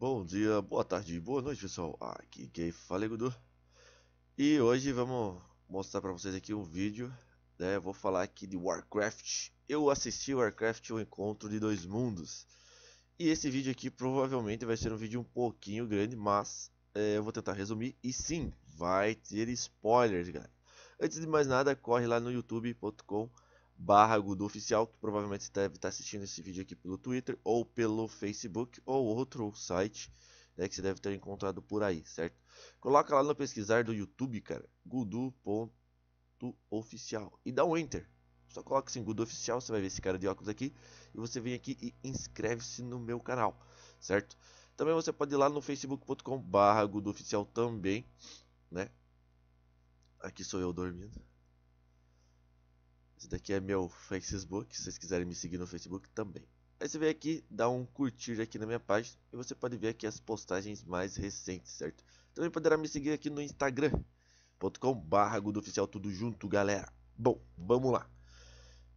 Bom dia, boa tarde, boa noite pessoal, aqui quem fala é Gudu. E hoje vamos mostrar para vocês aqui um vídeo né? Vou falar aqui de Warcraft. Eu assisti Warcraft o Encontro de Dois Mundos. E esse vídeo aqui provavelmente vai ser um vídeo um pouquinho grande Mas é, eu vou tentar resumir E sim, vai ter spoilers galera. Antes de mais nada, corre lá no youtube.com barra Gudu Oficial, que provavelmente você deve estar assistindo esse vídeo aqui pelo Twitter ou pelo Facebook ou outro site né, que você deve ter encontrado por aí, certo? Coloca lá no pesquisar do YouTube, cara, gudu.oficial e dá um enter. Só coloca assim, Gudu Oficial, você vai ver esse cara de óculos aqui e você vem aqui e inscreve-se no meu canal, certo? Também você pode ir lá no facebook.com barra Gudu Oficial também, né? Aqui sou eu dormindo. Esse daqui é meu Facebook, se vocês quiserem me seguir no Facebook também. Aí você vem aqui, dá um curtir aqui na minha página e você pode ver aqui as postagens mais recentes, certo? Também poderá me seguir aqui no instagram.com barra oficial tudo junto, galera. Bom, vamos lá.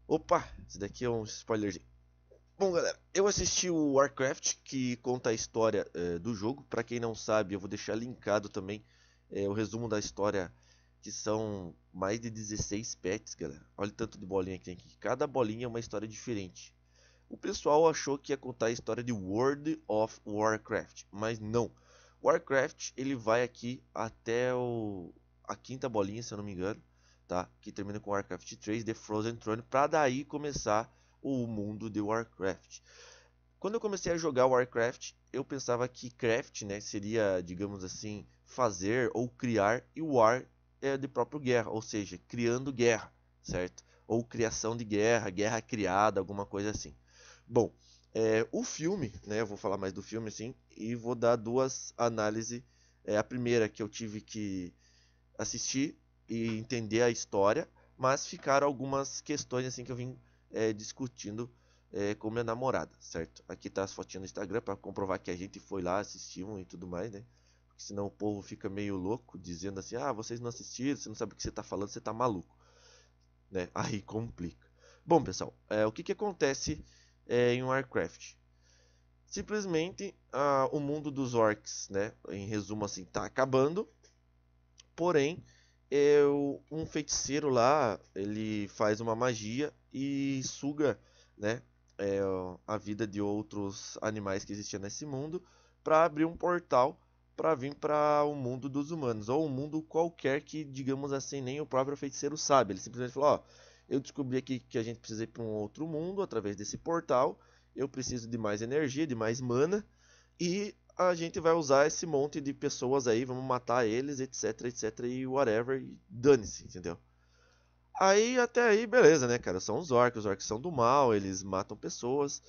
Opa, esse daqui é um spoilerzinho. Bom, galera, eu assisti o Warcraft, que conta a história é, do jogo. Para quem não sabe, eu vou deixar linkado também é, o resumo da história que são mais de 16 pets, galera. Olha o tanto de bolinha que tem aqui. Cada bolinha é uma história diferente. O pessoal achou que ia contar a história de World of Warcraft, mas não. Warcraft ele vai aqui até o, a quinta bolinha, se eu não me engano, tá? Que termina com Warcraft 3, The Frozen Throne, para daí começar o mundo de Warcraft. Quando eu comecei a jogar Warcraft, eu pensava que craft, né, seria, digamos assim, fazer ou criar e war é, de próprio guerra, ou seja, criando guerra, certo? Ou criação de guerra, guerra criada, alguma coisa assim. Bom, é, o filme, né? Eu vou falar mais do filme assim e vou dar duas análises. É, a primeira que eu tive que assistir e entender a história, mas ficaram algumas questões assim que eu vim é, discutindo é, com minha namorada, certo? Aqui tá as fotinhas no Instagram para comprovar que a gente foi lá, assistimos e tudo mais, né? Porque senão o povo fica meio louco, dizendo assim: ah, vocês não assistiram, você não sabe o que você está falando, você está maluco. Né? Aí complica. Bom, pessoal, é, o que, que acontece é, em Warcraft? Simplesmente ah, o mundo dos orcs, né, em resumo assim, está acabando. Porém, é, um feiticeiro lá, ele faz uma magia e suga né, é, a vida de outros animais que existiam nesse mundo para abrir um portal para vir para o mundo dos humanos, ou um mundo qualquer que, digamos assim, nem o próprio feiticeiro sabe. Ele simplesmente falou: Ó, eu descobri aqui que a gente precisa ir para um outro mundo através desse portal. Eu preciso de mais energia, de mais mana, e a gente vai usar esse monte de pessoas aí, vamos matar eles, etc, etc, e whatever, e dane-se, entendeu? Aí até aí, beleza, né, cara? São os orcs, os orcs são do mal, eles matam pessoas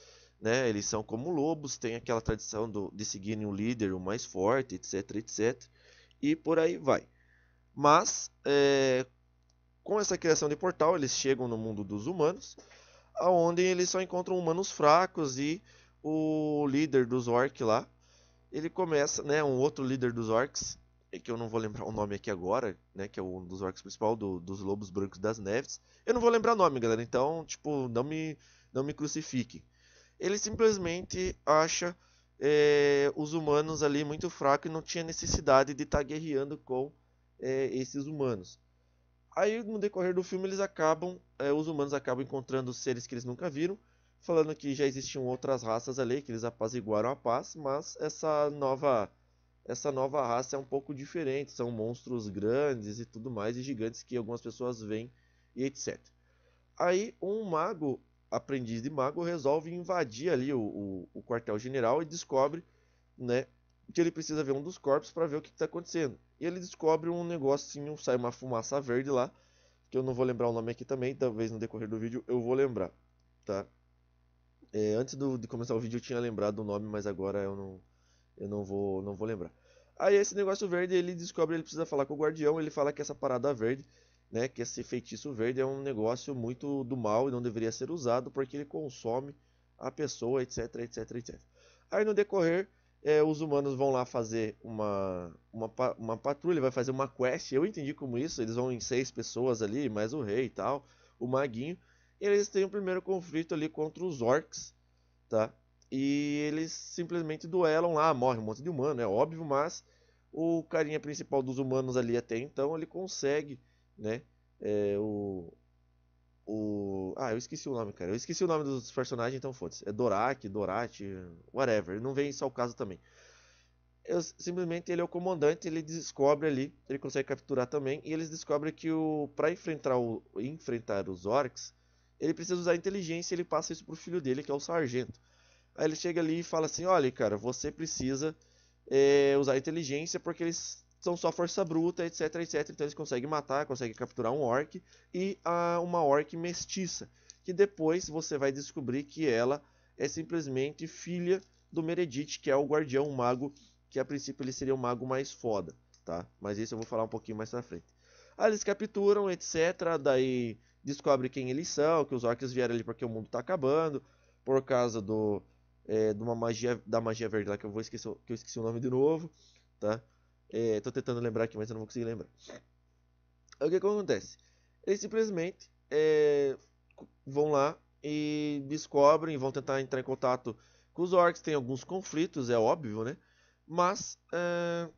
né? Eles são como lobos, tem aquela tradição do, de seguirem um líder, o mais forte, etc, etc. E por aí vai. Mas, é, com essa criação de portal, eles chegam no mundo dos humanos, aonde eles só encontram humanos fracos e o líder dos orcs lá, ele começa, né, um outro líder dos orcs, que eu não vou lembrar o nome aqui agora, né, que é um dos orcs principal do, dos lobos brancos das neves. Eu não vou lembrar o nome, galera, então, tipo, não me não me crucifiquem ele simplesmente acha é, os humanos ali muito fracos e não tinha necessidade de estar tá guerreando com é, esses humanos. Aí no decorrer do filme eles acabam, é, os humanos acabam encontrando seres que eles nunca viram, falando que já existiam outras raças ali que eles apaziguaram a paz, mas essa nova essa nova raça é um pouco diferente, são monstros grandes e tudo mais e gigantes que algumas pessoas veem e etc. Aí um mago aprendiz de mago resolve invadir ali o, o, o quartel-general e descobre né, que ele precisa ver um dos corpos para ver o que está acontecendo. E ele descobre um negocinho, sai uma fumaça verde lá, que eu não vou lembrar o nome aqui também, talvez no decorrer do vídeo eu vou lembrar, tá? É, antes do, de começar o vídeo eu tinha lembrado o nome, mas agora eu não, eu não vou, não vou lembrar. Aí esse negócio verde ele descobre, ele precisa falar com o guardião, ele fala que essa parada verde né, que esse feitiço verde é um negócio muito do mal e não deveria ser usado porque ele consome a pessoa, etc, etc, etc. Aí no decorrer, é, os humanos vão lá fazer uma, uma, uma patrulha, vai fazer uma quest. Eu entendi como isso, eles vão em seis pessoas ali, mais o rei e tal, o maguinho. Eles têm o primeiro conflito ali contra os orcs, tá? E eles simplesmente duelam lá, morre um monte de humano, é óbvio, mas o carinha principal dos humanos ali até então, ele consegue, né? É, o, o. Ah, eu esqueci o nome, cara. Eu esqueci o nome dos personagens, então foda-se. É Dorak, Dorati, whatever. Não vem só o caso também. Eu, simplesmente ele é o comandante, ele descobre ali, ele consegue capturar também, e eles descobrem que o para enfrentar, o, enfrentar os orcs, ele precisa usar inteligência, ele passa isso pro filho dele, que é o sargento. Aí ele chega ali e fala assim: "Olha, cara, você precisa é, usar inteligência porque eles são só força bruta, etc, etc. Então eles conseguem matar, conseguem capturar um orc e a, uma orc mestiça, que depois você vai descobrir que ela é simplesmente filha do Meredith, que é o guardião o mago, que a princípio ele seria o mago mais foda, tá? Mas isso eu vou falar um pouquinho mais pra frente. Aí eles capturam, etc. Daí descobre quem eles são, que os orcs vieram ali porque o mundo tá acabando, por causa do é, de uma magia da magia verde lá que eu vou esquecer, que eu esqueci o nome de novo, tá? É, tô tentando lembrar aqui, mas eu não vou conseguir lembrar. O que, que acontece? Eles simplesmente é, vão lá e descobrem, vão tentar entrar em contato com os orcs. Tem alguns conflitos, é óbvio, né? Mas é,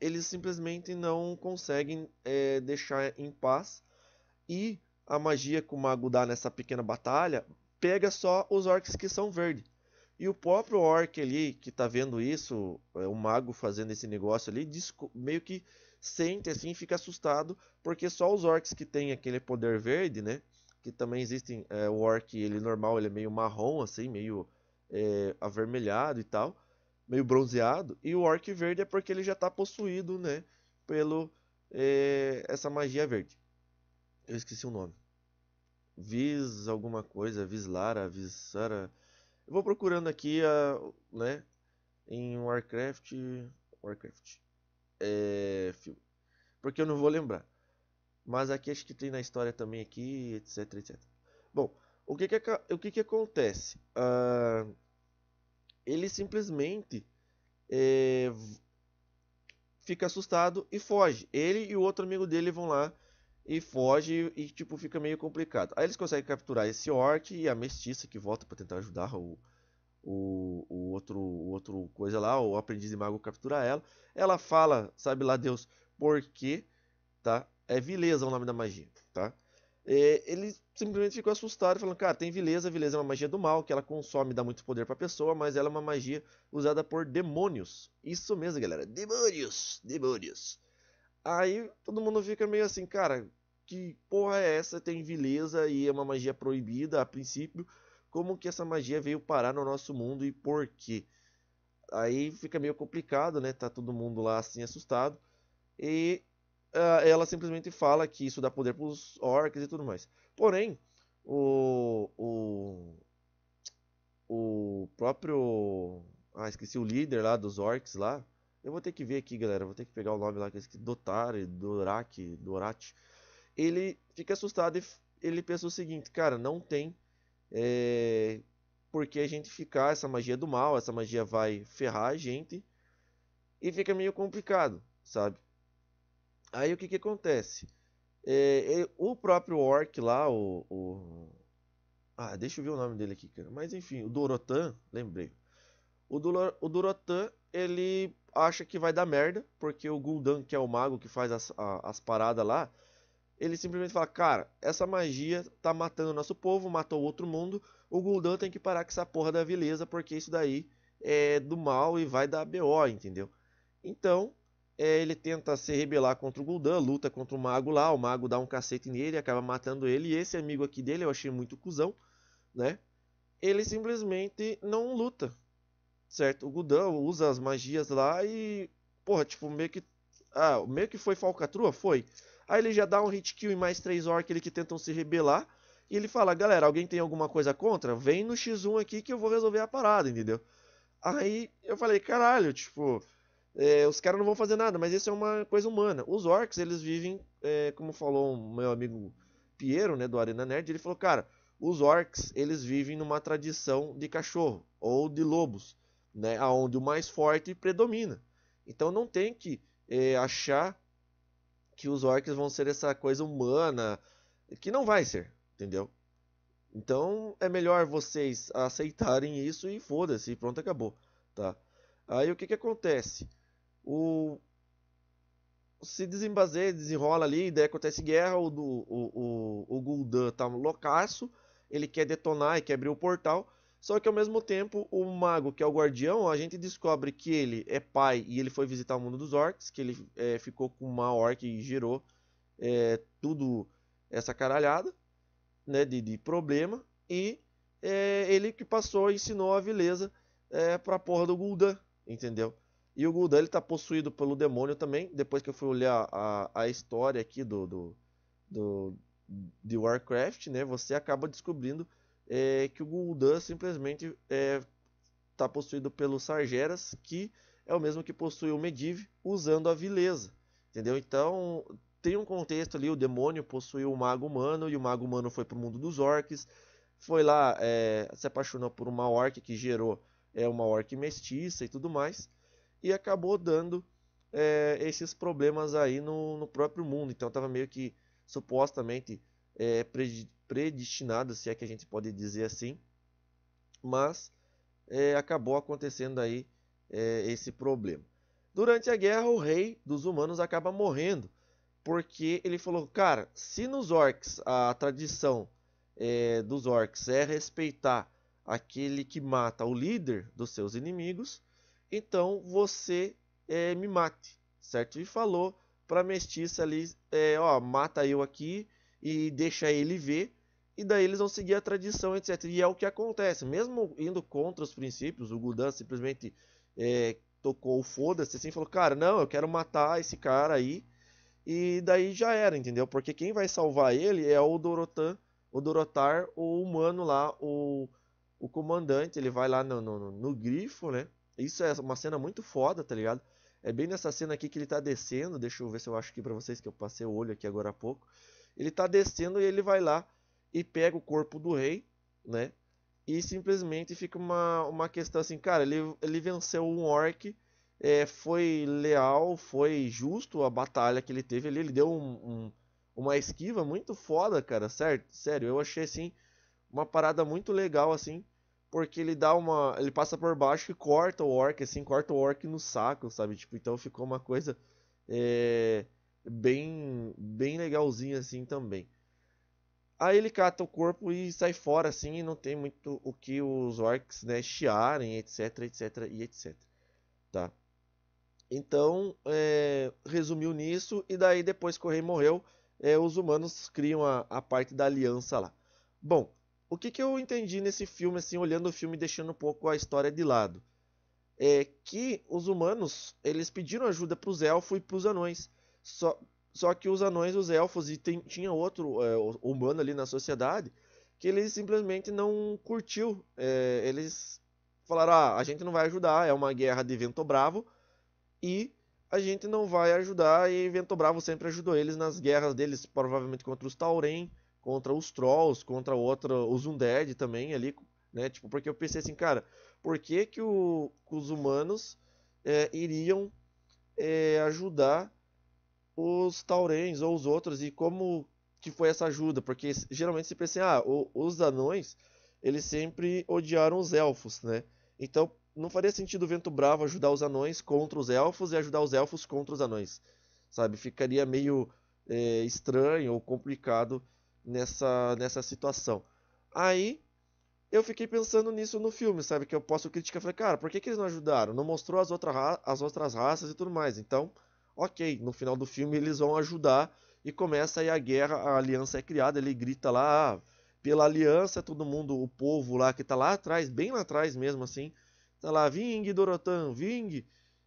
eles simplesmente não conseguem é, deixar em paz. E a magia que o mago dá nessa pequena batalha pega só os orcs que são verdes. E o próprio orc ali, que tá vendo isso, é, o mago fazendo esse negócio ali, meio que sente assim, fica assustado, porque só os orcs que tem aquele poder verde, né? Que também existem, é, o orc, ele normal, ele é meio marrom, assim, meio é, avermelhado e tal, meio bronzeado. E o orc verde é porque ele já tá possuído, né? Pelo é, essa magia verde. Eu esqueci o nome. Vis alguma coisa, Vislara, Visara... Eu vou procurando aqui, a, né, em Warcraft, Warcraft, é, filme, porque eu não vou lembrar. Mas aqui acho que tem na história também aqui, etc, etc. Bom, o que que, o que, que acontece? Uh, ele simplesmente é, fica assustado e foge. Ele e o outro amigo dele vão lá e foge e tipo fica meio complicado. Aí eles conseguem capturar esse orc e a mestiça que volta para tentar ajudar o, o, o outro o outro coisa lá, o aprendiz de mago capturar ela. Ela fala, sabe lá Deus, por quê, tá? É vileza o nome da magia, tá? É, ele simplesmente ficou assustado, falando, cara, tem vileza, vileza é uma magia do mal, que ela consome e dá muito poder pra pessoa, mas ela é uma magia usada por demônios. Isso mesmo, galera, demônios, demônios. Aí todo mundo fica meio assim, cara, que porra é essa? Tem vileza e é uma magia proibida a princípio. Como que essa magia veio parar no nosso mundo e por quê? Aí fica meio complicado, né? Tá todo mundo lá assim assustado. E uh, ela simplesmente fala que isso dá poder para os orcs e tudo mais. Porém, o, o, o próprio. Ah, esqueci o líder lá dos orcs lá. Eu vou ter que ver aqui, galera. Vou ter que pegar o nome lá que é Dotari, Dorak, Dorat. Ele fica assustado e ele pensa o seguinte, cara, não tem é, porque a gente ficar essa magia do mal, essa magia vai ferrar a gente e fica meio complicado, sabe? Aí o que que acontece? É, é, o próprio orc lá, o, o, Ah, deixa eu ver o nome dele aqui, cara. Mas enfim, o Dorotan, lembrei. O, Duro, o Dorotan, ele acha que vai dar merda, porque o Gul'dan, que é o mago que faz as, a, as paradas lá, ele simplesmente fala, cara, essa magia tá matando o nosso povo, matou outro mundo, o Gul'dan tem que parar com essa porra da vileza, porque isso daí é do mal e vai dar BO, entendeu? Então, é, ele tenta se rebelar contra o Gul'dan, luta contra o mago lá, o mago dá um cacete nele, acaba matando ele, e esse amigo aqui dele, eu achei muito cuzão, né? Ele simplesmente não luta, certo? O Gul'dan usa as magias lá e, porra, tipo, meio que... Ah, meio que foi falcatrua? Foi. Aí ele já dá um hit kill em mais três orcs ele que tentam se rebelar. E ele fala, galera, alguém tem alguma coisa contra? Vem no X1 aqui que eu vou resolver a parada, entendeu? Aí eu falei, caralho, tipo, é, os caras não vão fazer nada, mas isso é uma coisa humana. Os orcs, eles vivem, é, como falou o meu amigo Piero, né, do Arena Nerd, ele falou, cara, os orcs, eles vivem numa tradição de cachorro, ou de lobos, né, onde o mais forte predomina. Então não tem que é, achar que os orcs vão ser essa coisa humana, que não vai ser, entendeu? Então é melhor vocês aceitarem isso e foda-se, pronto, acabou, tá? Aí o que que acontece? O se desembaseia, desenrola ali, daí acontece guerra, o, o, o, o Gul'dan tá loucaço, ele quer detonar e quer abrir o portal, só que ao mesmo tempo o mago, que é o guardião, a gente descobre que ele é pai e ele foi visitar o mundo dos orcs, que ele é, ficou com uma orc e gerou é, tudo essa caralhada né, de, de problema, e é, ele que passou e ensinou a vileza é, pra porra do Gul'dan, entendeu? E o Gul'dan ele tá possuído pelo demônio também. Depois que eu fui olhar a, a história aqui do, do, do de Warcraft, né, você acaba descobrindo é, que o Gul'dan simplesmente é, tá possuído pelo Sargeras, que é o mesmo que possui o Medivh, usando a vileza, entendeu? Então tem um contexto ali, o demônio possuiu o mago humano e o mago humano foi pro mundo dos orcs, foi lá, é, se apaixonou por uma orc que gerou é, uma orc mestiça e tudo mais e acabou dando é, esses problemas aí no, no, próprio mundo. Então estava meio que supostamente é, predestinado, se é que a gente pode dizer assim, mas é, acabou acontecendo aí é, esse problema. Durante a guerra, o rei dos humanos acaba morrendo, porque ele falou: cara, se nos orcs a tradição é, dos orcs é respeitar aquele que mata o líder dos seus inimigos, então você é, me mate, certo? E falou para a mestiça ali, é, ó, mata eu aqui e deixa ele ver, e daí eles vão seguir a tradição, etc. E é o que acontece, mesmo indo contra os princípios, o Gudan simplesmente é, tocou foda-se assim, falou, cara, não, eu quero matar esse cara aí, e daí já era, entendeu? Porque quem vai salvar ele é o Dorotan, o Dorotar, o humano lá, o, o comandante, ele vai lá no, no, no grifo, né? Isso é uma cena muito foda, tá ligado? É bem nessa cena aqui que ele tá descendo. Deixa eu ver se eu acho aqui pra vocês que eu passei o olho aqui agora há pouco. Ele tá descendo e ele vai lá e pega o corpo do rei, né? E simplesmente fica uma, uma questão assim, cara, ele, ele venceu um orc, é, foi leal, foi justo a batalha que ele teve ali. Ele deu um, um, uma esquiva muito foda, cara, certo? Sério, eu achei assim uma parada muito legal assim porque ele dá uma. Ele passa por baixo e corta o orc, assim, corta o orc no saco, sabe? Tipo, então ficou uma coisa é, bem, bem legalzinha assim também. Aí ele cata o corpo e sai fora, assim, e não tem muito o que os orcs, né, chiarem, etc, etc e etc. Tá? Então, é, resumiu nisso, e daí depois que o rei morreu, é, os humanos criam a, a parte da aliança lá. Bom, o que, que eu entendi nesse filme, assim, olhando o filme e deixando um pouco a história de lado? É que os humanos, eles pediram ajuda para os elfos e para os anões. Só, só que os anões, os elfos e tem, tinha outro é, humano ali na sociedade que eles simplesmente não curtiu. É, eles falaram: ah, a gente não vai ajudar, é uma guerra de vento bravo e a gente não vai ajudar. E vento bravo sempre ajudou eles nas guerras deles, provavelmente contra os Tauren contra os Trolls, contra outra, os Undead também ali, né? Tipo, porque eu pensei assim, cara, por que que o, os humanos é, iriam é, ajudar os Taurens ou os outros e como que foi essa ajuda? Porque geralmente se pensa, assim, ah, os anões, eles sempre odiaram os elfos, né? Então não faria sentido o Vento Bravo ajudar os anões contra os elfos e ajudar os elfos contra os anões, sabe? Ficaria meio é, estranho ou complicado nessa, nessa situação. Aí eu fiquei pensando nisso no filme, sabe? Que eu posso criticar. Falei, cara, por que, que eles não ajudaram? Não mostrou as, outra as outras raças e tudo mais. Então, ok, no final do filme eles vão ajudar e começa aí a guerra, a aliança é criada. Ele grita lá, ah, pela aliança, todo mundo, o povo lá que tá lá atrás, bem lá atrás mesmo assim, tá lá, Ving, Dorotan, Ving,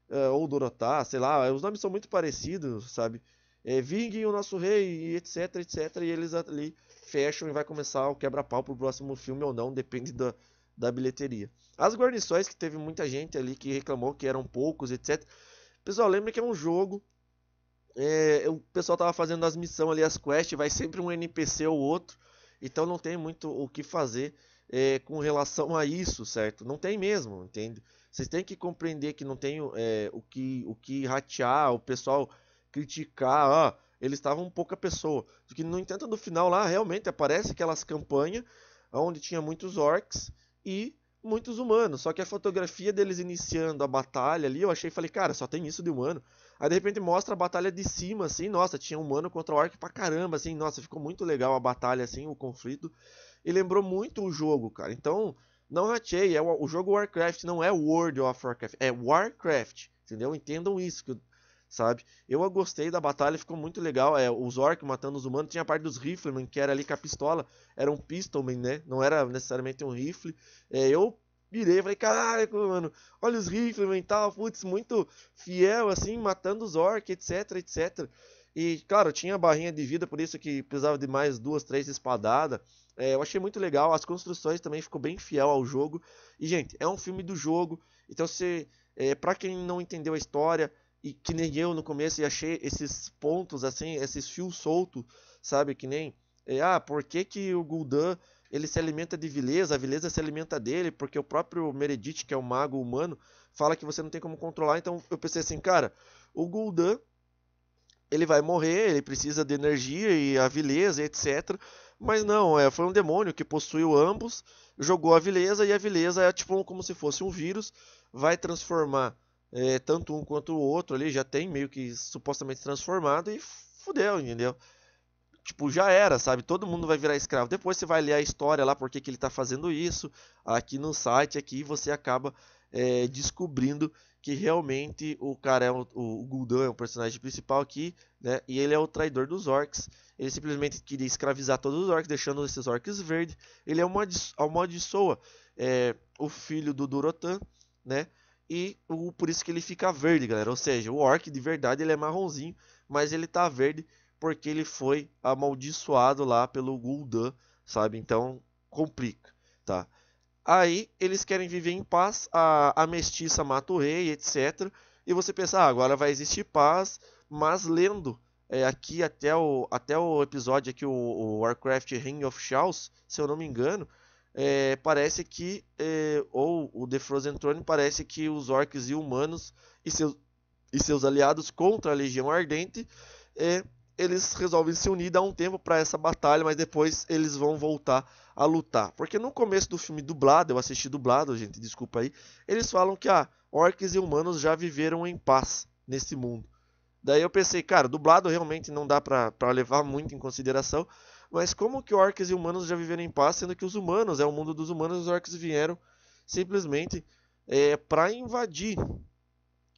uh, ou Dorotá, sei lá, os nomes são muito parecidos, sabe? é, vinguem o nosso rei, etc, etc. E eles ali fecham e vai começar o quebra-pau pro próximo filme ou não, depende da, da bilheteria. As guarnições, que teve muita gente ali que reclamou que eram poucos, etc. Pessoal, lembra que é um jogo. É, o pessoal tava fazendo as missões ali, as quests, vai sempre um NPC ou outro. Então não tem muito o que fazer é, com relação a isso, certo? Não tem mesmo, entende? Vocês têm que compreender que não tem é, o, que, o que ratear, o pessoal criticar, ah, eles estavam pouca pessoa. Que no entanto, no final lá realmente aparece aquelas campanhas onde tinha muitos orcs e muitos humanos. Só que a fotografia deles iniciando a batalha ali, eu achei, falei, cara, só tem isso de humano. Aí de repente mostra a batalha de cima, assim, nossa, tinha humano contra orc pra caramba, assim, nossa, ficou muito legal a batalha, assim, o conflito. E lembrou muito o jogo, cara. Então, não ratei, é o, o jogo Warcraft não é World of Warcraft, é Warcraft, entendeu? Entendam isso, que, sabe? Eu gostei da batalha, ficou muito legal. É, os orcs matando os humanos, tinha a parte dos riflemen, que era ali com a pistola, era um pistolman, né? Não era necessariamente um rifle. É, eu virei, falei, caralho, mano, olha os riflemen e tal, putz, muito fiel, assim, matando os orcs, etc, etc. E, claro, tinha barrinha de vida, por isso que precisava de mais duas, três espadadas. É, eu achei muito legal, as construções também ficou bem fiel ao jogo. E, gente, é um filme do jogo, então se, é, pra quem não entendeu a história, e que nem eu no começo, e achei esses pontos, assim, esses fios soltos, sabe, que nem, é, ah, por que que o Gul'dan ele se alimenta de vileza, a vileza se alimenta dele, porque o próprio Meredith, que é o mago humano, fala que você não tem como controlar, então eu pensei assim, cara, o Gul'dan ele vai morrer, ele precisa de energia e a vileza, etc. Mas não, é, foi um demônio que possuiu ambos, jogou a vileza e a vileza é tipo como se fosse um vírus, vai transformar é, tanto um quanto o outro ali, já tem meio que supostamente transformado e fudeu, entendeu? Tipo, já era, sabe? Todo mundo vai virar escravo. Depois você vai ler a história lá, porque que ele está fazendo isso. Aqui no site, aqui você acaba é, descobrindo que realmente o cara é o, o Gul'dan é o personagem principal aqui, né? E ele é o traidor dos orcs. Ele simplesmente queria escravizar todos os orcs, deixando esses orcs verdes. Ele é uma amaldiçoa é, o filho do Durotan, né? E o, por isso que ele fica verde, galera. Ou seja, o orc de verdade ele é marronzinho, mas ele tá verde porque ele foi amaldiçoado lá pelo Gul'dan, sabe? Então complica, tá? Aí eles querem viver em paz, a, a mestiça mata o rei, etc. E você pensa, ah, agora vai existir paz, mas lendo é, aqui até o, até o episódio aqui, o, o Warcraft Ring of Chaos, se eu não me engano, é, parece que, é, ou o The Frozen Throne, parece que os orcs e humanos e seus, e seus aliados contra a Legião Ardente, é, eles resolvem se unir, dar um tempo para essa batalha, mas depois eles vão voltar a lutar. Porque no começo do filme dublado, eu assisti dublado, gente, desculpa aí, eles falam que ah, orcs e humanos já viveram em paz nesse mundo. Daí eu pensei, cara, dublado realmente não dá para levar muito em consideração, mas como que orcs e humanos já viveram em paz, sendo que os humanos, é o mundo dos humanos, os orcs vieram simplesmente é, para invadir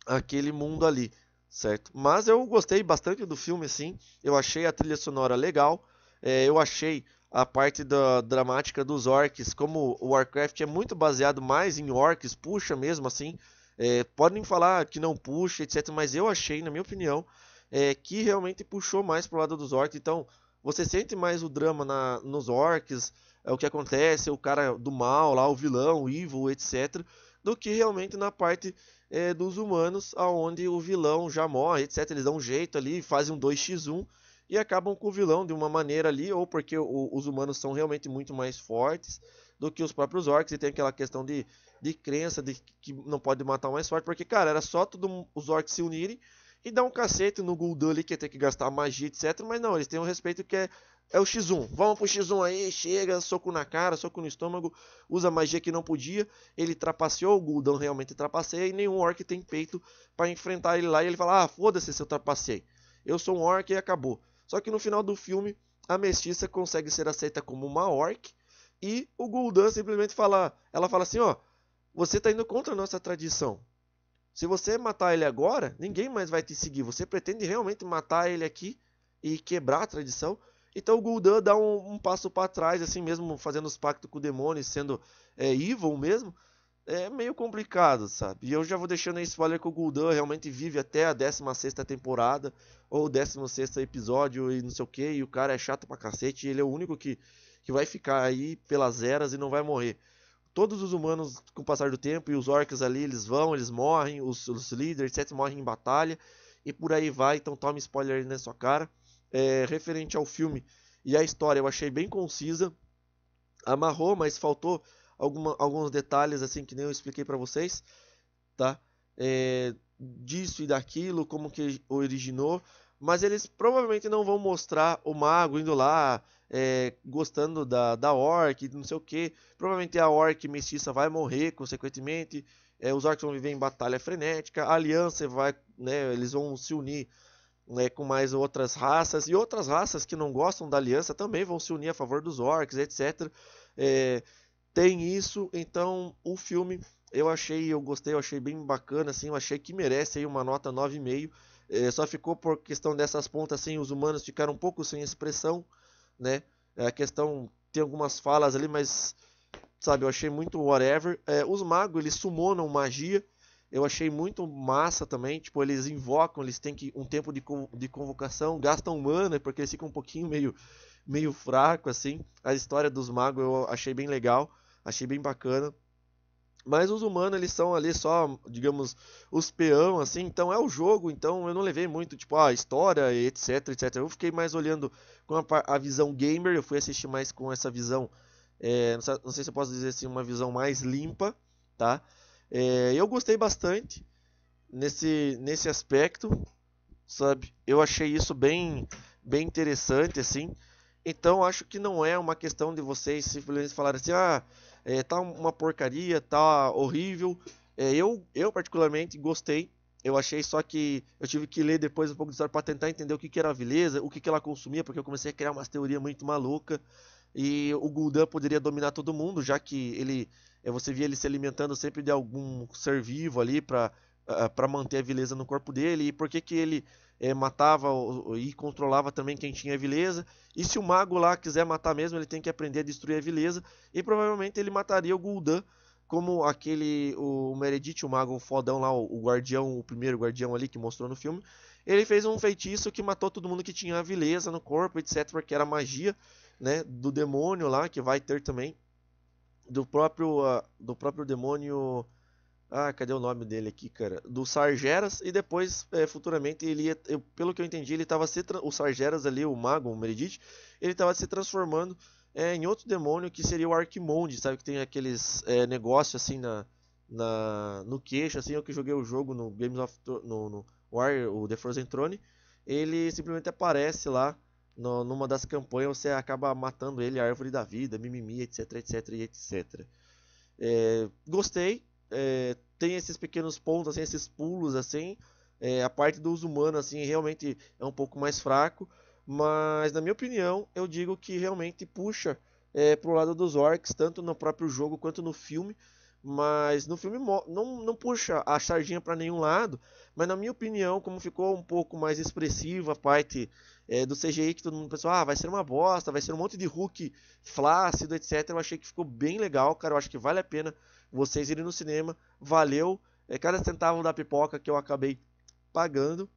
aquele mundo ali, certo? Mas eu gostei bastante do filme, assim, eu achei a trilha sonora legal, é, eu achei a parte da dramática dos orcs, como o Warcraft é muito baseado mais em orcs, puxa mesmo assim. É, podem falar que não puxa, etc. Mas eu achei, na minha opinião, é, que realmente puxou mais pro lado dos orcs. Então, você sente mais o drama na, nos orcs, é o que acontece, o cara do mal lá, o vilão, o evil, etc. Do que realmente na parte é, dos humanos, aonde o vilão já morre, etc. Eles dão um jeito ali, fazem um 2x1 e acabam com o vilão de uma maneira ali, ou porque o, os humanos são realmente muito mais fortes do que os próprios orcs, e tem aquela questão de, de crença de que não pode matar o mais forte, porque, cara, era só os orcs se unirem e dar um cacete no Gul'dan ali, que ter que gastar magia, etc. Mas não, eles têm um respeito que é, é o X1. Vamos pro X1 aí, chega, soco na cara, soco no estômago, usa magia que não podia. Ele trapaceou, o Gul'dan realmente trapaceia, e nenhum orc tem peito para enfrentar ele lá. E ele fala: Ah, foda-se se eu trapacei. Eu sou um orc e acabou. Só que no final do filme, a mestiça consegue ser aceita como uma orc e o Gul'dan simplesmente fala, ela fala assim, ó, você está indo contra a nossa tradição. Se você matar ele agora, ninguém mais vai te seguir. Você pretende realmente matar ele aqui e quebrar a tradição? Então o Gul'dan dá um, um passo para trás, assim mesmo, fazendo os pactos com o demônio, sendo é, evil mesmo é meio complicado, sabe? E eu já vou deixando aí spoiler que o Gul'dan realmente vive até a 16 temporada, ou 16 episódio e não sei o que, e o cara é chato pra cacete, e ele é o único que, que vai ficar aí pelas eras e não vai morrer. Todos os humanos, com o passar do tempo, e os orcs ali, eles vão, eles morrem, os, os líderes, etc, morrem em batalha, e por aí vai, então tome spoiler na sua cara. É, referente ao filme e a história, eu achei bem concisa, amarrou, mas faltou alguma, alguns detalhes assim que nem eu expliquei para vocês, tá? É, disso e daquilo, como que originou, mas eles provavelmente não vão mostrar o mago indo lá, é, gostando da, da orc, não sei o que. Provavelmente a orc mestiça vai morrer, consequentemente. É, os orcs vão viver em batalha frenética. A aliança vai, né, eles vão se unir né, com mais outras raças. E outras raças que não gostam da aliança também vão se unir a favor dos orcs, etc. É, tem isso, então o filme eu achei, eu gostei, eu achei bem bacana, assim, eu achei que merece aí uma nota 9,5. É, só ficou por questão dessas pontas, assim, os humanos ficaram um pouco sem expressão, né? É, a questão tem algumas falas ali, mas sabe, eu achei muito whatever. É, os magos, eles summonam magia, eu achei muito massa também, tipo, eles invocam, eles têm que, um tempo de, de convocação, gastam mana, porque eles ficam um pouquinho meio, meio fraco, assim. A história dos magos eu achei bem legal, achei bem bacana. Mas os humanos, eles são ali só, digamos, os peão, assim, então é o jogo, então eu não levei muito, tipo, a história, etc, etc. Eu fiquei mais olhando com a, a visão gamer, eu fui assistir mais com essa visão, é, não, sei, não, sei, se eu posso dizer assim, uma visão mais limpa, tá? É, eu gostei bastante nesse, nesse aspecto, sabe? Eu achei isso bem, bem interessante, assim. Então acho que não é uma questão de vocês simplesmente falarem assim, ah é, tá uma porcaria, tá horrível. É, eu, eu particularmente gostei. Eu achei só que eu tive que ler depois um pouco de história para tentar entender o que, que era a vileza, o que, que ela consumia, porque eu comecei a criar umas teorias muito maluca. E o Gul'dan poderia dominar todo mundo, já que ele, é, você via ele se alimentando sempre de algum ser vivo ali para para manter a vileza no corpo dele. E por que, que ele é, matava e controlava também quem tinha a vileza. E se o mago lá quiser matar mesmo, ele tem que aprender a destruir a vileza. E provavelmente ele mataria o Gul'dan, como aquele o Meredith, o mago fodão lá, o guardião, o primeiro guardião ali que mostrou no filme. Ele fez um feitiço que matou todo mundo que tinha a vileza no corpo, etc, porque era magia, né, do demônio lá que vai ter também do próprio uh, do próprio demônio ah, cadê o nome dele aqui, cara? Do Sargeras e depois, é, futuramente, ele ia, eu, pelo que eu entendi, ele estava se o Sargeras ali, o mago, o Meredith, ele estava se transformando é, em outro demônio que seria o Arquimonde, sabe que tem aqueles é, negócios assim na, na no queixo, assim, eu que joguei o jogo no Games of no, no War, o The Frozen Throne, ele simplesmente aparece lá no, numa das campanhas, você acaba matando ele, a árvore da vida, mimimi, etc, etc, etc. É, gostei, é, tem esses pequenos pontos, assim, esses pulos, assim. É, a parte dos humanos, assim, realmente é um pouco mais fraco. Mas, na minha opinião, eu digo que realmente puxa é, pro lado dos orcs, tanto no próprio jogo quanto no filme. Mas no filme não, não puxa a sardinha para nenhum lado. Mas na minha opinião, como ficou um pouco mais expressiva a parte é, do CGI, que todo mundo pensou, ah, vai ser uma bosta, vai ser um monte de Hulk flácido, etc. Eu achei que ficou bem legal, cara. Eu acho que vale a pena vocês irem no cinema. Valeu. É cada centavo da pipoca que eu acabei pagando.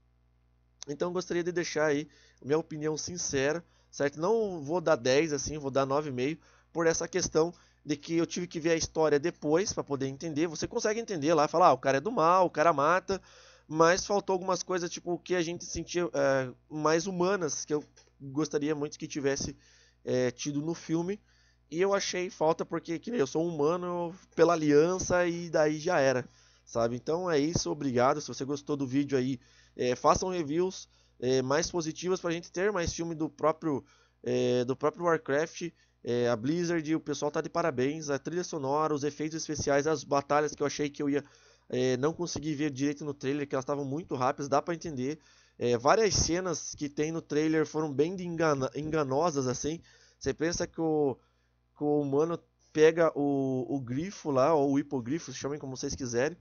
Então gostaria de deixar aí minha opinião sincera, certo? Não vou dar 10 assim, vou dar 9,5 por essa questão de que eu tive que ver a história depois para poder entender. Você consegue entender lá, falar, ah, o cara é do mal, o cara mata, mas faltou algumas coisas tipo que a gente sentia é, mais humanas que eu gostaria muito que tivesse é, tido no filme e eu achei falta porque que eu sou humano pela aliança e daí já era, sabe? Então é isso, obrigado. Se você gostou do vídeo aí, é, façam reviews é, mais positivas para a gente ter mais filme do próprio é, do próprio Warcraft. É, a Blizzard, o pessoal tá de parabéns. A trilha sonora, os efeitos especiais, as batalhas que eu achei que eu ia é, não conseguir ver direito no trailer, que elas estavam muito rápidas, dá para entender. É, várias cenas que tem no trailer foram bem engana enganosas assim. Você pensa que o o humano pega o, o grifo lá, ou o hipogrifo, chamem como vocês quiserem,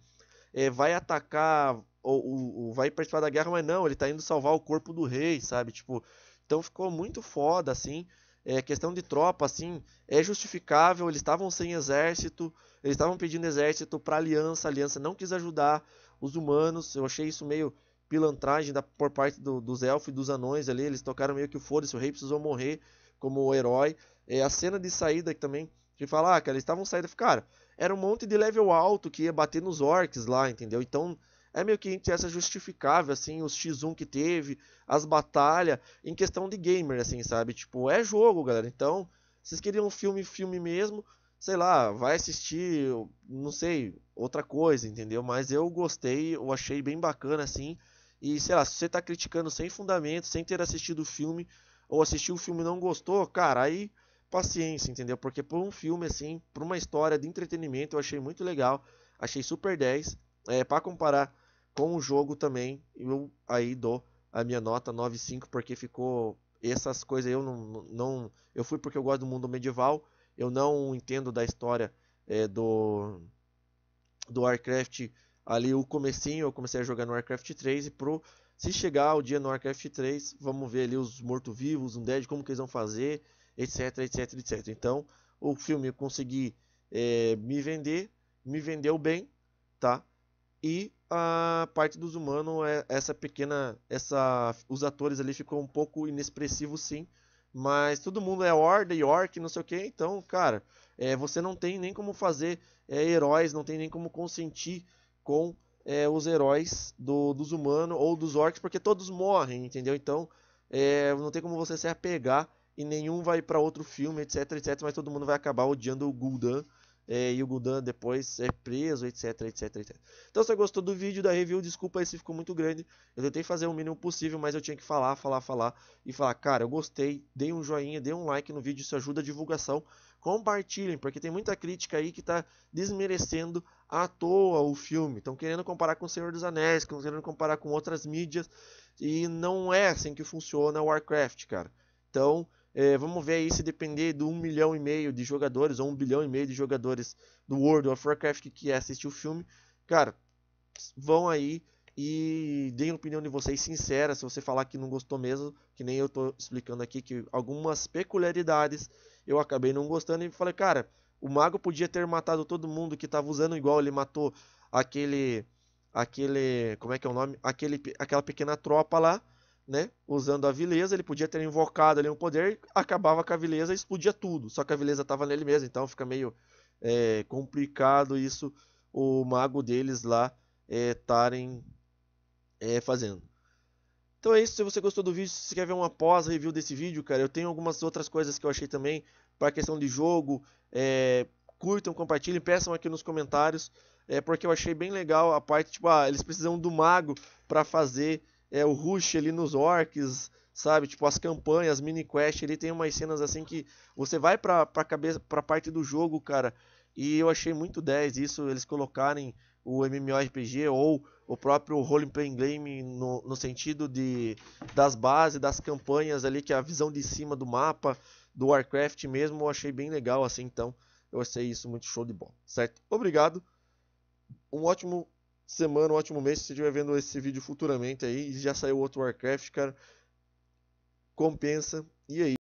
é, vai atacar, ou, ou, vai participar da guerra, mas não, ele tá indo salvar o corpo do rei, sabe? Tipo, então ficou muito foda, assim. É, questão de tropa, assim, é justificável. Eles estavam sem exército, eles estavam pedindo exército para aliança, a aliança não quis ajudar os humanos. Eu achei isso meio pilantragem da, por parte do, dos elfos e dos anões ali. Eles tocaram meio que o foda-se, o rei precisou morrer como herói. É, a cena de saída também, que fala, ah, cara, eles estavam saindo, cara, era um monte de level alto que ia bater nos orcs lá, entendeu? Então, é meio que essa justificável, assim, os X1 que teve, as batalhas, em questão de gamer, assim, sabe? Tipo, é jogo, galera. Então, vocês queriam um filme, filme mesmo, sei lá, vai assistir, não sei, outra coisa, entendeu? Mas eu gostei, eu achei bem bacana, assim, E sei lá, se você tá criticando sem fundamento, sem ter assistido o filme, ou assistiu o filme e não gostou, cara, aí paciência, entendeu? Porque por um filme assim, por uma história de entretenimento, eu achei muito legal, achei super 10. É, para comparar com o jogo também, eu aí dou a minha nota 9.5 porque ficou essas coisas eu não, não eu fui porque eu gosto do mundo medieval, eu não entendo da história é, do do Warcraft ali o comecinho, eu comecei a jogar no Warcraft 3 e pro se chegar o dia no Warcraft 3, vamos ver ali os mortos-vivos, um dead, como que eles vão fazer, etc, etc, etc. Então, o filme eu consegui é, me vender, me vendeu bem, tá? E a parte dos humanos, é essa pequena, essa, os atores ali ficou um pouco inexpressivo sim, mas todo mundo é Horda e Orc, não sei o que, então, cara, é, você não tem nem como fazer é, heróis, não tem nem como consentir com é, os heróis do, dos humanos ou dos orcs, porque todos morrem, entendeu? Então, é, não tem como você se apegar e nenhum vai para outro filme, etc, etc, mas todo mundo vai acabar odiando o Gul'dan é, e o Gul'dan depois é preso, etc, etc, etc. Então, se você gostou do vídeo, da review, desculpa se ficou muito grande. Eu tentei fazer o mínimo possível, mas eu tinha que falar, falar, falar e falar, cara, eu gostei, dei um joinha, dei um like no vídeo, isso ajuda a divulgação. Compartilhem, porque tem muita crítica aí que está desmerecendo à toa o filme. Estão querendo comparar com o Senhor dos Anéis, estão querendo comparar com outras mídias, e não é assim que funciona o Warcraft, cara. Então, é, vamos ver aí se depender do um milhão e meio de jogadores ou um bilhão e meio de jogadores do World of Warcraft que assistir o filme, cara, vão aí e deem a opinião de vocês sincera. Se você falar que não gostou mesmo, que nem eu tô explicando aqui, que algumas peculiaridades eu acabei não gostando e falei, cara, o mago podia ter matado todo mundo que tava usando igual ele matou aquele aquele, como é que é o nome? Aquele aquela pequena tropa lá né, usando a vileza, ele podia ter invocado ali um poder, acabava com a vileza e explodia tudo. Só que a vileza estava nele mesmo, então fica meio é, complicado isso, o mago deles lá estarem é, é, fazendo. Então é isso, se você gostou do vídeo, se você quer ver uma pós-review desse vídeo, cara, eu tenho algumas outras coisas que eu achei também, para questão de jogo, é, curtam, compartilhem, peçam aqui nos comentários, é, porque eu achei bem legal a parte, tipo, ah, eles precisam do mago para fazer é, o rush ali nos orcs, sabe? Tipo, as campanhas, as mini quest, ele tem umas cenas assim que você vai pra, pra cabeça, pra parte do jogo, cara, e eu achei muito 10 isso, eles colocarem o MMORPG ou o próprio Role Playing Game no, no sentido de das bases, das campanhas ali, que é a visão de cima do mapa, do Warcraft mesmo, eu achei bem legal assim, então eu achei isso muito show de bola, certo? Obrigado, um ótimo semana, um ótimo mês. Se você estiver vendo esse vídeo futuramente aí, já saiu outro Warcraft, cara. Compensa. E aí?